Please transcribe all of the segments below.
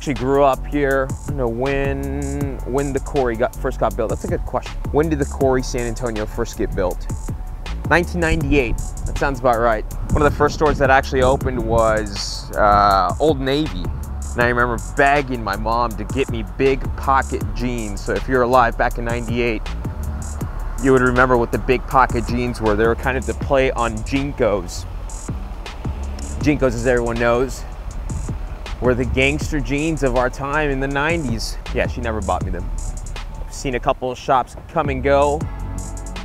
Actually grew up here. I don't know when, when the Quarry got, first got built. That's a good question. When did the Quarry San Antonio first get built? 1998, that sounds about right. One of the first stores that actually opened was uh, Old Navy. And I remember begging my mom to get me big pocket jeans. So if you're alive back in 98, you would remember what the big pocket jeans were. They were kind of the play on JNCOs. JNCOs, as everyone knows, were the gangster jeans of our time in the 90s. Yeah, she never bought me them. I've seen a couple of shops come and go,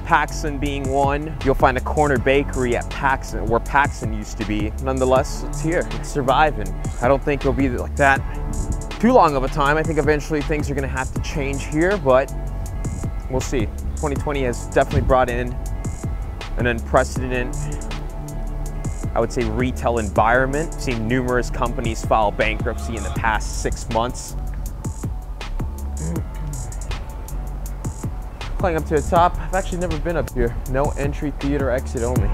Paxson being one. You'll find a corner bakery at Paxson, where Paxson used to be. Nonetheless, it's here, it's surviving. I don't think it'll be like that too long of a time. I think eventually things are gonna have to change here, but we'll see. 2020 has definitely brought in an unprecedented I would say retail environment. Seen numerous companies file bankruptcy in the past six months. Playing up to the top, I've actually never been up here. No entry, theater, exit only.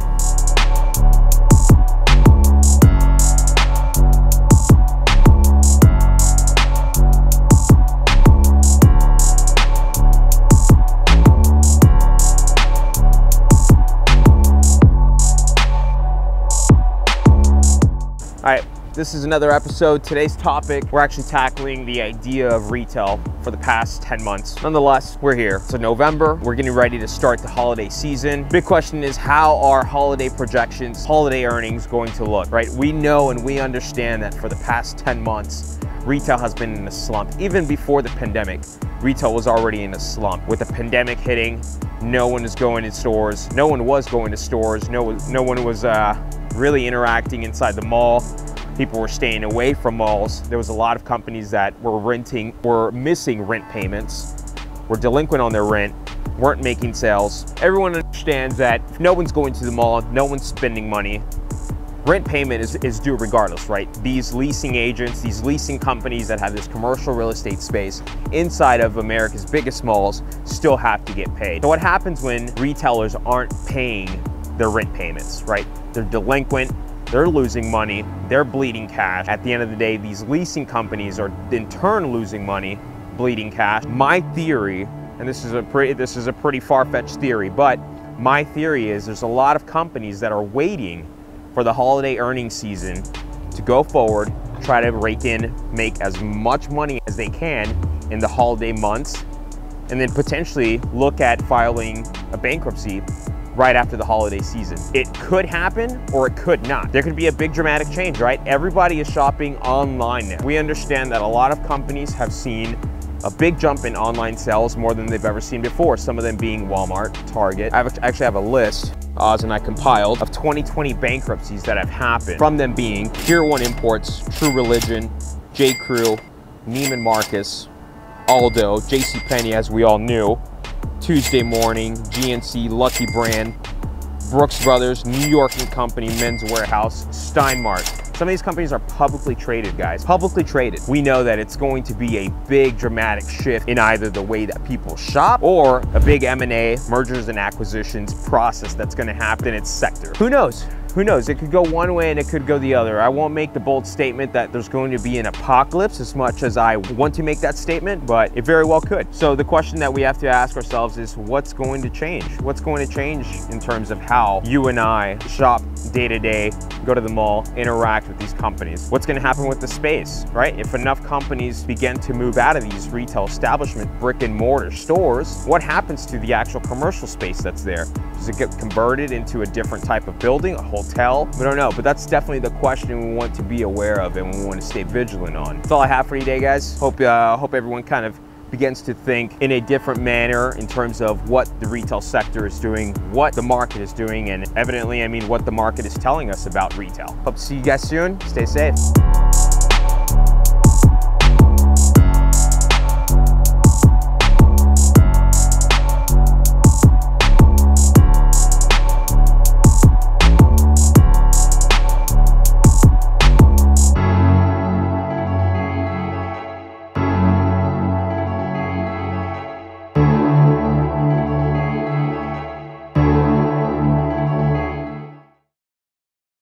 All right, this is another episode. Today's topic, we're actually tackling the idea of retail for the past 10 months. Nonetheless, we're here. So November, we're getting ready to start the holiday season. Big question is how are holiday projections, holiday earnings going to look, right? We know and we understand that for the past 10 months, retail has been in a slump. Even before the pandemic, retail was already in a slump. With the pandemic hitting, no one is going to stores. No one was going to stores. No, no one was uh, really interacting inside the mall. People were staying away from malls. There was a lot of companies that were renting, were missing rent payments, were delinquent on their rent, weren't making sales. Everyone understands that no one's going to the mall, no one's spending money, rent payment is, is due regardless, right? These leasing agents, these leasing companies that have this commercial real estate space inside of America's biggest malls still have to get paid. So what happens when retailers aren't paying their rent payments, right? They're delinquent, they're losing money, they're bleeding cash. At the end of the day, these leasing companies are in turn losing money, bleeding cash. My theory, and this is a pretty this is a pretty far-fetched theory, but my theory is there's a lot of companies that are waiting for the holiday earnings season to go forward, try to rake in, make as much money as they can in the holiday months, and then potentially look at filing a bankruptcy right after the holiday season. It could happen or it could not. There could be a big dramatic change, right? Everybody is shopping online now. We understand that a lot of companies have seen a big jump in online sales more than they've ever seen before, some of them being Walmart, Target. I actually have a list Oz and I compiled of 2020 bankruptcies that have happened, from them being Pier 1 Imports, True Religion, J. Crew, Neiman Marcus, Aldo, JCPenney as we all knew, Tuesday Morning, GNC, Lucky Brand, Brooks Brothers, New York and Company, Men's Wearhouse, Stein Mart. Some of these companies are publicly traded, guys. Publicly traded. We know that it's going to be a big dramatic shift in either the way that people shop or a big M&A, mergers and acquisitions process that's gonna happen in its sector. Who knows? Who knows, it could go one way and it could go the other. I won't make the bold statement that there's going to be an apocalypse as much as I want to make that statement, but it very well could. So the question that we have to ask ourselves is what's going to change? What's going to change in terms of how you and I shop day to day, go to the mall, interact with these companies? What's going to happen with the space, right? If enough companies begin to move out of these retail establishment, brick and mortar stores, what happens to the actual commercial space that's there? Does it get converted into a different type of building, a whole hotel? We don't know, but that's definitely the question we want to be aware of and we want to stay vigilant on. That's all I have for you today, guys. Hope, uh, hope everyone kind of begins to think in a different manner in terms of what the retail sector is doing, what the market is doing, and evidently, I mean, what the market is telling us about retail. Hope to see you guys soon. Stay safe.